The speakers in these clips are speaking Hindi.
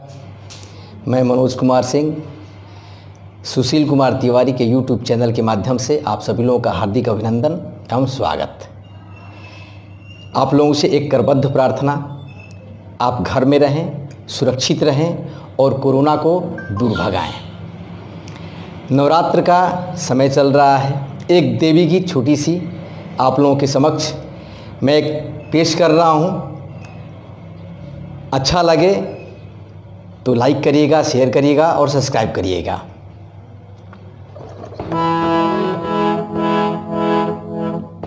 मैं मनोज कुमार सिंह, सुशील कुमार तिवारी के यूट्यूब चैनल के माध्यम से आप सभी लोगों का हार्दिक अभिनंदन एवं स्वागत। आप लोगों से एक करबद्ध प्रार्थना, आप घर में रहें, सुरक्षित रहें और कोरोना को दूर भगाएँ। नवरात्र का समय चल रहा है। एक देवी की छोटी सी आप लोगों के समक्ष मैं एक पेश कर रहा हूँ। अच्छा लगे तो लाइक करिएगा शेयर करिएगा और सब्सक्राइब करिएगा।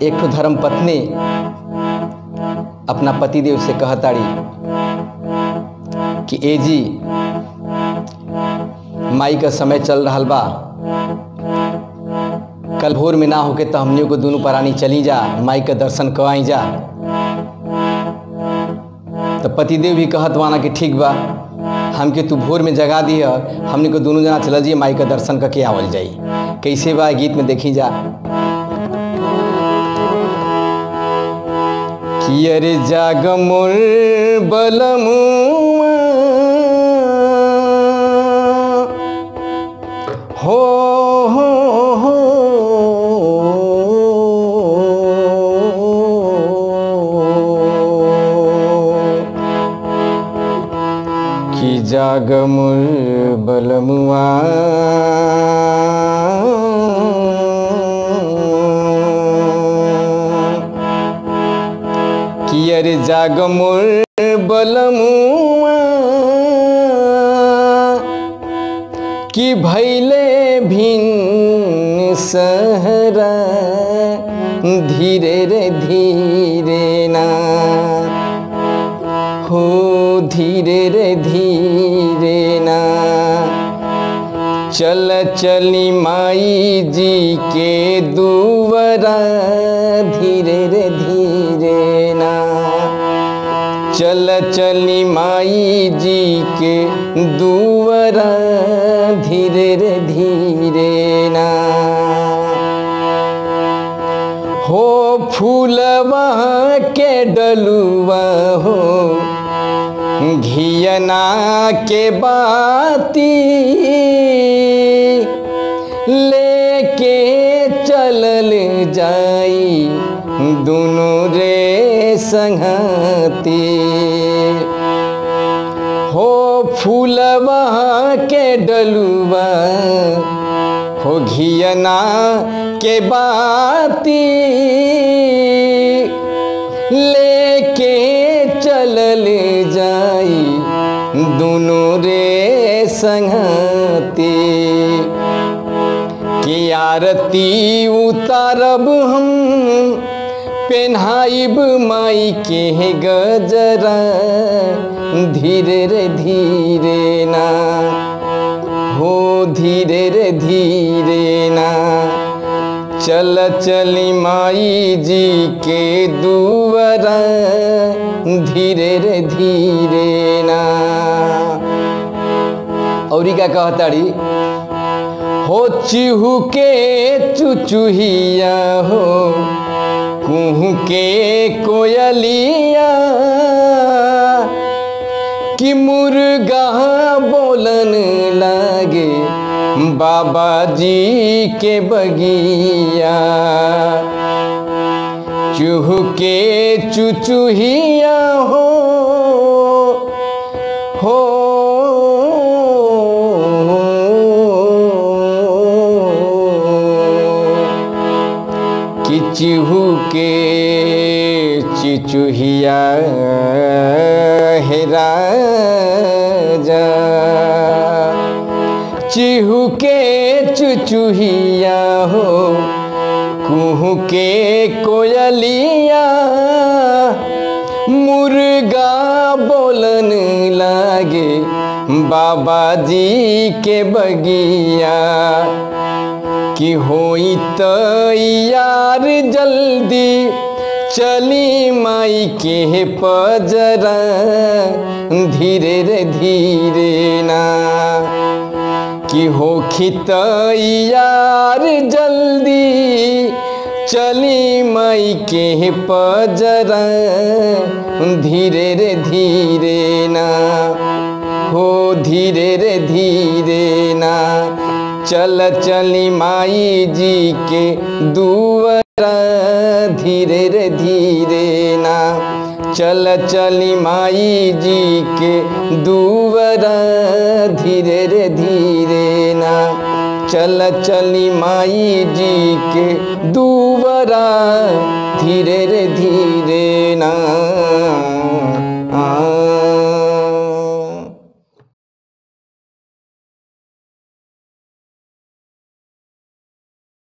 एक तो धर्म पत्नी अपना पतिदेव से कहताड़ी कि, ए जी, माई का समय चल रहा बा। कल भोर में ना होके तो हमनियों को दोनों प्राणी चली जा, माई का दर्शन करवाई जा। तो पतिदेव भी कहत वाना कि, ठीक बा। हमके तू भोर में जगा दी हमने को दोनों जना चल जाइए, माई का दर्शन करके आवल जाई। कैसे बा गीत में देखी जा। कियर जाग मोर बलमुआ कि बलमुआ कियर जाग बलमुआ कि भैले भिन्न सहरा, धीरे रे धीरे ना, हो धीरे रे धीरे चल चली माई जी के दुवरा, धीरे रे, धीरे ना। चल चली माई जी के दुवरा, धीरे रे, धीरे ना। हो फूलवा के डलुआ हो, घियना के बाती जाई दोनों रे संगती। हो फूलवा के डलुआ, हो घियना के बाती। लेके चलल जाई दोनों रे संगती। कि आरती उतारब हम। पेन्हाइब माई के गजरा धीरे रे धीरे ना। हो धीरे रे धीरे ना। चल चली माई जी के दुवरा धीरे रे धीरे ना। और क्या कहताड़ी हो चिहू के चुचुहिया, हो कुहू के कोयलिया। कि मुर्गा बोलन लागे बाबा जी के बगिया। चूह के चुचुहिया, हो हो चिहू के चिचुहिया हेरा जा चिहू के चुचुहिया हो, कुहू के कोयलिया। मुर्गा बोलन लागे, बाबा जी के बगिया। कि होई त यार जल्दी। चली माई के पजरा, धीरे रे धीरे ना। कि हो खित यार जल्दी। चली माई के पजरा, धीरे रे धीरे ना। हो धीरे रे धीरे ना। चल चली माई जी के दुआरा धीरे रे धीरे ना। चल चली माई जी के दुआरा धीरे रे धीरे ना। चल चली माई जी के दुआरा धीरे रे धीरे ना।